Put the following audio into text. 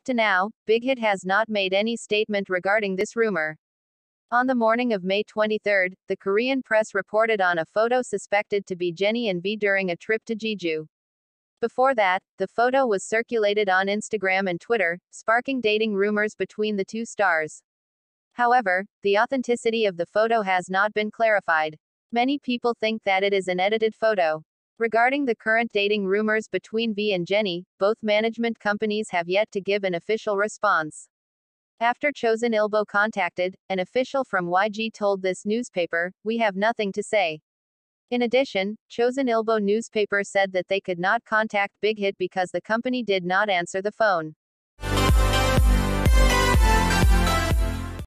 Up to now, Big Hit has not made any statement regarding this rumor. On the morning of May 23, the Korean press reported on a photo suspected to be Jennie and V during a trip to Jeju. Before that, the photo was circulated on Instagram and Twitter, sparking dating rumors between the two stars. However, the authenticity of the photo has not been clarified. Many people think that it is an edited photo. Regarding the current dating rumors between V and Jennie, both management companies have yet to give an official response. After Chosun Ilbo contacted, an official from YG told this newspaper, We have nothing to say. In addition, Chosun Ilbo newspaper said that they could not contact Big Hit because the company did not answer the phone.